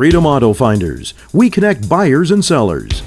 Freedom Auto Finders. We connect buyers and sellers.